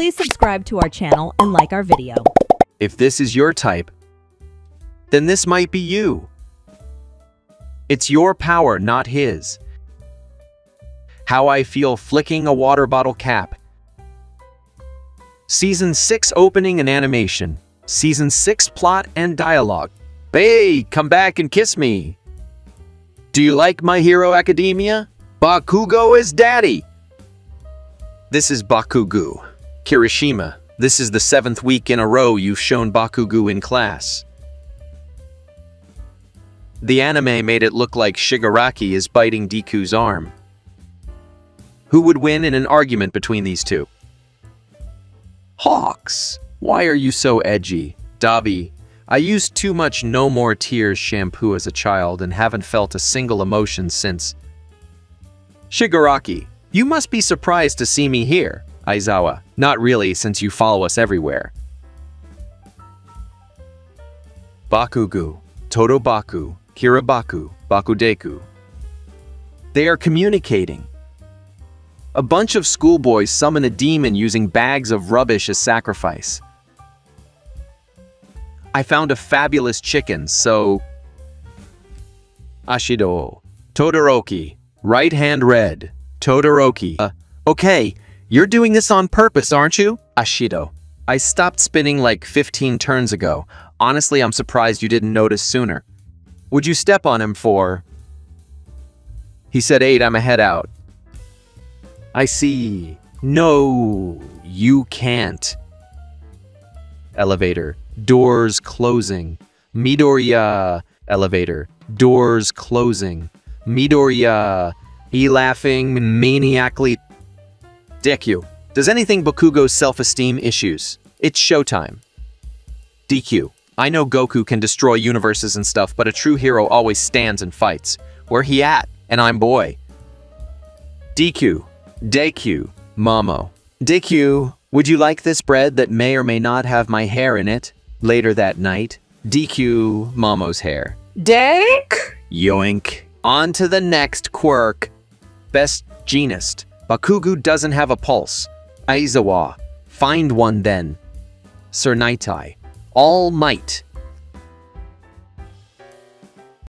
Please subscribe to our channel and like our video. If this is your type, then this might be you. It's your power, not his. How I feel flicking a water bottle cap. Season 6 opening and animation. Season 6 plot and dialogue. Hey, come back and kiss me. Do you like My Hero Academia? Bakugo is daddy. This is Bakugo. Kirishima, this is the seventh week in a row you've shown Bakugo in class. The anime made it look like Shigaraki is biting Deku's arm. Who would win in an argument between these two? Hawks, why are you so edgy? Dabi, I used too much No More Tears shampoo as a child and haven't felt a single emotion since. Shigaraki, you must be surprised to see me here. Aizawa, not really since you follow us everywhere. Bakugo, Todobaku, Kiribaku, Bakudeku. They are communicating. A bunch of schoolboys summon a demon using bags of rubbish as sacrifice. I found a fabulous chicken, so... Ashido. Todoroki. Right hand red. Todoroki. Uh, okay, you're doing this on purpose, aren't you? Ashido. I stopped spinning like 15 turns ago. Honestly, I'm surprised you didn't notice sooner. Would you step on him for... He said, eight, I'm a head out. I see. No, you can't. Elevator. Doors closing. Midoriya. Elevator. Doors closing. Midoriya. He laughing maniacally. Deku. Does anything Bakugo's self-esteem issues? It's showtime. Deku. I know Goku can destroy universes and stuff, but a true hero always stands and fights. Where he at? And I'm boy. Deku. Deku. Mamo. Deku. Would you like this bread that may or may not have my hair in it? Later that night, Deku Mamo's hair. Dank? Yoink. On to the next quirk. Best Jeanist. Bakugo doesn't have a pulse. Aizawa. Find one then. Sir Nighteye. All Might.